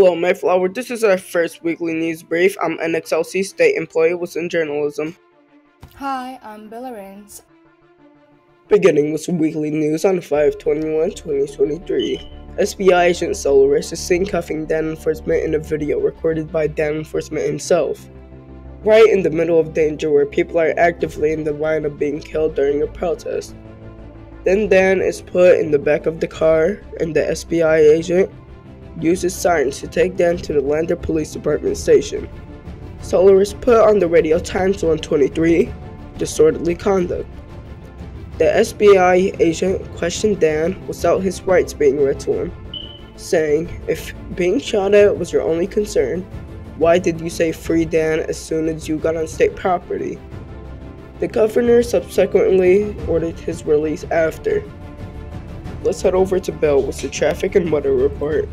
Hello, Mayflower. This is our first weekly news brief. I'm NXLC state employee within journalism. Hi, I'm Bellerance. Beginning with some weekly news on 521 2023. SBI agent Solaris is seen cuffing Dan Enforcement in a video recorded by Dan Enforcement himself. Right in the middle of danger where people are actively in the line of being killed during a protest. Then Dan is put in the back of the car, and the SBI agent uses sirens to take Dan to the Lander Police Department station. Solaris put on the radio Times 123 disorderly conduct. The SBI agent questioned Dan without his rights being read to him, saying, If being shot at was your only concern, why did you say free Dan as soon as you got on state property? The governor subsequently ordered his release after. Let's head over to Bill with the traffic and weather report.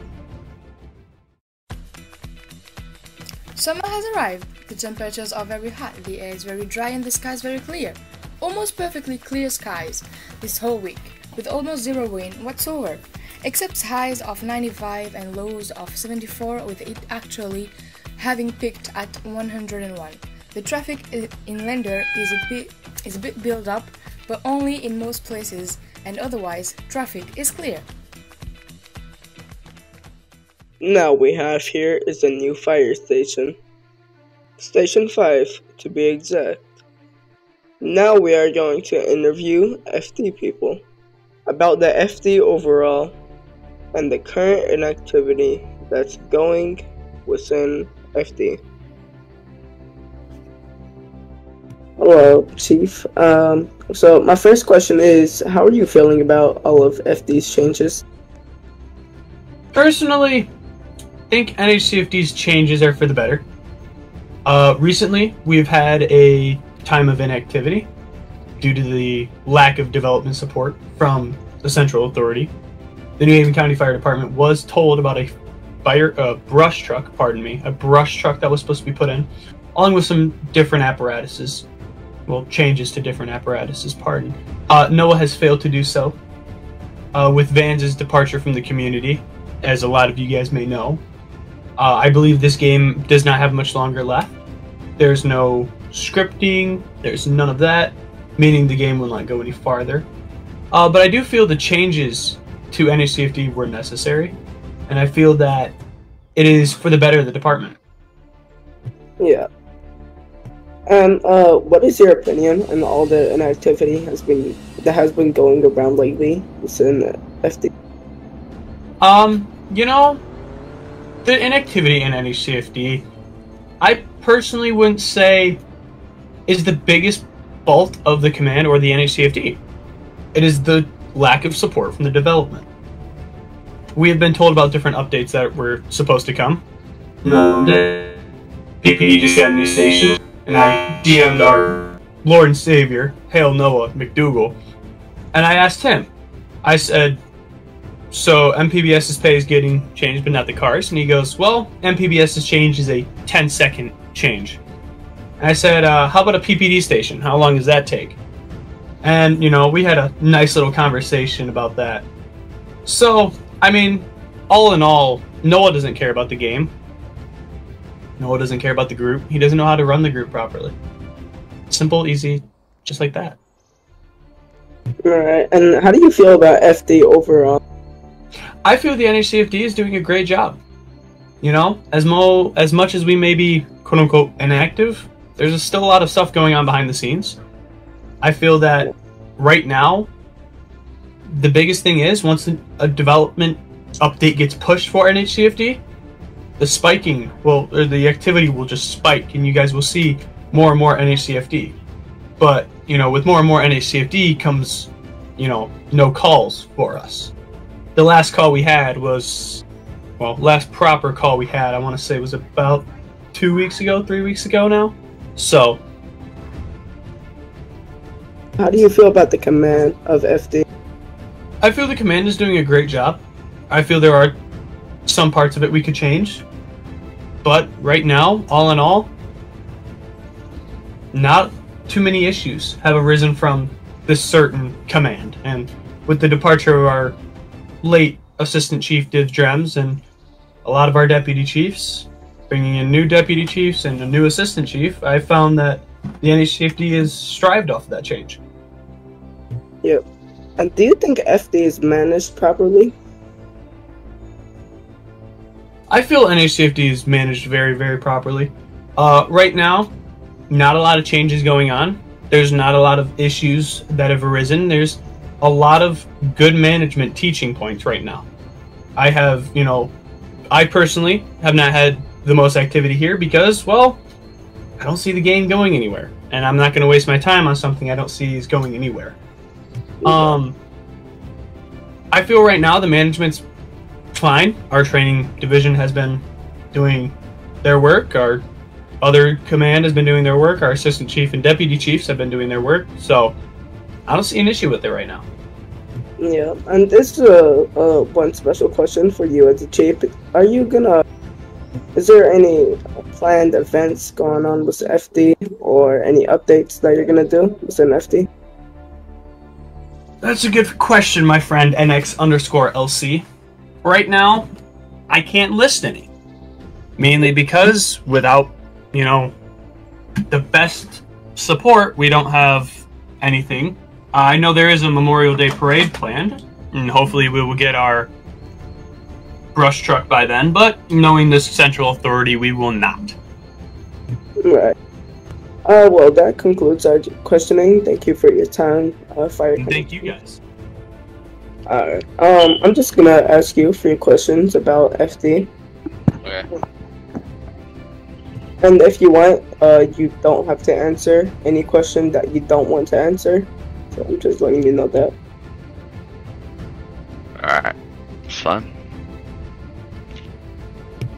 Summer has arrived. The temperatures are very hot, the air is very dry, and the sky is very clear. Almost perfectly clear skies this whole week, with almost zero wind whatsoever, except highs of 95 and lows of 74, with it actually having peaked at 101. The traffic in Lander is a bit is a bit built up, but only in most places, and otherwise traffic is clear. Now we have here is a new fire station. Station 5 to be exact. Now we are going to interview FD people about the FD overall and the current inactivity that's going within FD. Hello, Chief. Um, so my first question is, how are you feeling about all of FD's changes? Personally, I think NHCFD's changes are for the better. Uh, recently, we've had a time of inactivity due to the lack of development support from the central authority. The New Haven County Fire Department was told about a fire uh, brush truck, pardon me, a brush truck that was supposed to be put in, along with some different apparatuses. Well, changes to different apparatuses, pardon. Uh, Noah has failed to do so. Uh, with Vance's departure from the community, as a lot of you guys may know, uh, I believe this game does not have much longer left. There's no scripting, there's none of that, meaning the game will not go any farther. Uh, but I do feel the changes to NHCFD were necessary, and I feel that it is for the better of the department. Yeah. And uh, what is your opinion on all the inactivity has been that has been going around lately within FD? Um, you know, the inactivity in NHCFD, I personally wouldn't say is the biggest fault of the command or the NHCFD. It is the lack of support from the development. We have been told about different updates that were supposed to come. PPD just got a new station, and I DM'd our Lord and Savior, Hail Noah McDougal, and I asked him. I said, so MPBS's pay is getting changed, but not the cars. And he goes, well, MPBS's change is a 10 second change. I said, uh, how about a PPD station? How long does that take? And, you know, we had a nice little conversation about that. So, I mean, all in all, Noah doesn't care about the game. Noah doesn't care about the group. He doesn't know how to run the group properly. Simple, easy, just like that. Alright, and how do you feel about FD overall? I feel the NHCFD is doing a great job. You know, as mo as much as we may be quote unquote inactive, there's still a lot of stuff going on behind the scenes. I feel that right now, the biggest thing is once a development update gets pushed for NHCFD, the spiking will or the activity will just spike, and you guys will see more and more NHCFD. But you know, with more and more NHCFD comes, you know, no calls for us the last call we had was, well, last proper call we had, I want to say was about two weeks ago, three weeks ago now. So. How do you feel about the command of FD? I feel the command is doing a great job. I feel there are some parts of it we could change. But right now, all in all, not too many issues have arisen from this certain command. And with the departure of our late Assistant Chief Div Drems and a lot of our deputy chiefs, bringing in new deputy chiefs and a new assistant chief, I found that the NHCFD is strived off of that change. Yep. And do you think FD is managed properly? I feel NHCFD is managed very, very properly. Uh, right now, not a lot of changes going on. There's not a lot of issues that have arisen. There's a lot of good management teaching points right now. I have, you know, I personally have not had the most activity here because, well, I don't see the game going anywhere. And I'm not going to waste my time on something I don't see is going anywhere. Um, I feel right now the management's fine. Our training division has been doing their work. Our other command has been doing their work. Our assistant chief and deputy chiefs have been doing their work. So I don't see an issue with it right now. Yeah, and this is a, a one special question for you as a chief. Are you gonna? Is there any planned events going on with the FD or any updates that you're gonna do with an FD? That's a good question, my friend NX underscore LC. Right now, I can't list any. Mainly because without, you know, the best support, we don't have anything. I know there is a Memorial Day parade planned, and hopefully we will get our brush truck by then, but knowing this central authority, we will not. Right. Uh, well, that concludes our questioning. Thank you for your time, uh, Fire. And thank you guys. Alright. Um, I'm just gonna ask you a few questions about FD. Okay. And if you want, uh, you don't have to answer any question that you don't want to answer. So I'm just letting you know that. Alright. It's fine.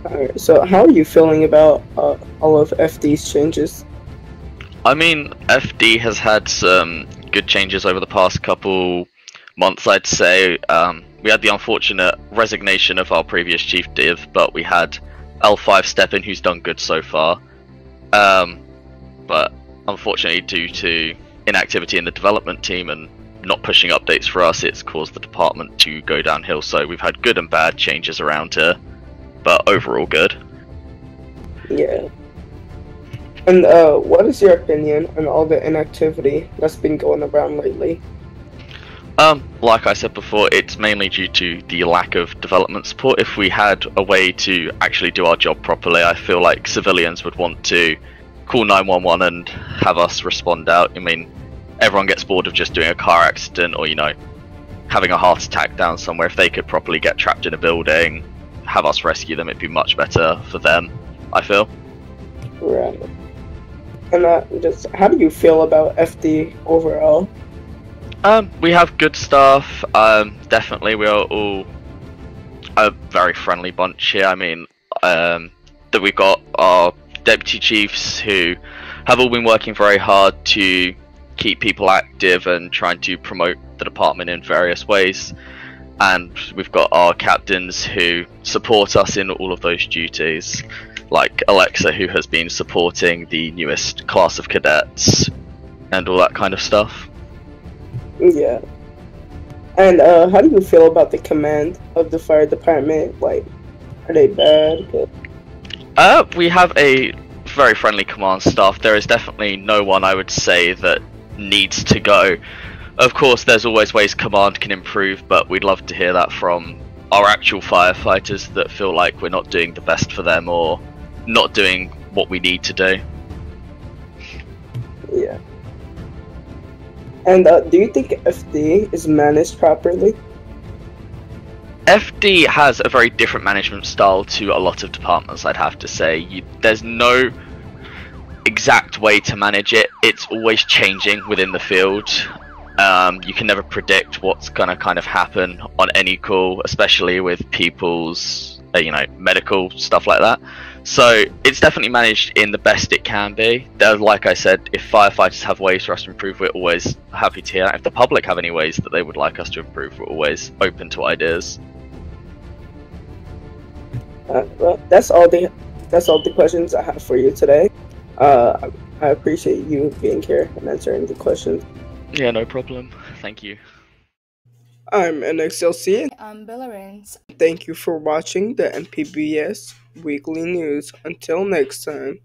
Alright. So how are you feeling about uh, all of FD's changes? I mean, FD has had some good changes over the past couple months, I'd say. Um, we had the unfortunate resignation of our previous chief div, but we had L5 step in, who's done good so far. Um, but unfortunately, due to inactivity in the development team and not pushing updates for us, it's caused the department to go downhill. So we've had good and bad changes around here, but overall good. Yeah. And uh, what is your opinion on all the inactivity that's been going around lately? Um, like I said before, it's mainly due to the lack of development support. If we had a way to actually do our job properly, I feel like civilians would want to call 911 and have us respond out. I mean, everyone gets bored of just doing a car accident or, you know, having a heart attack down somewhere. If they could properly get trapped in a building, have us rescue them, it'd be much better for them, I feel. Right. And uh, just how do you feel about FD overall? Um, we have good staff. Um, definitely, we are all a very friendly bunch here. I mean, um, that we've got our deputy chiefs who have all been working very hard to keep people active and trying to promote the department in various ways. And we've got our captains who support us in all of those duties, like Alexa, who has been supporting the newest class of cadets and all that kind of stuff. Yeah. And uh, how do you feel about the command of the fire department? Like, are they bad? Good? Uh, we have a very friendly command staff. There is definitely no one I would say that needs to go. Of course, there's always ways command can improve, but we'd love to hear that from our actual firefighters that feel like we're not doing the best for them or not doing what we need to do. Yeah. And uh, do you think FD is managed properly? FD has a very different management style to a lot of departments, I'd have to say. You, there's no exact way to manage it, it's always changing within the field. Um, you can never predict what's going to kind of happen on any call, especially with people's, uh, you know, medical stuff like that. So it's definitely managed in the best it can be. Like I said, if firefighters have ways for us to improve, we're always happy to hear. If the public have any ways that they would like us to improve, we're always open to ideas. Uh, well, that's all the that's all the questions I have for you today. Uh, I appreciate you being here and answering the questions. Yeah, no problem. Thank you. I'm NXLC. I'm Bellerance. Thank you for watching the MPBS Weekly News. Until next time.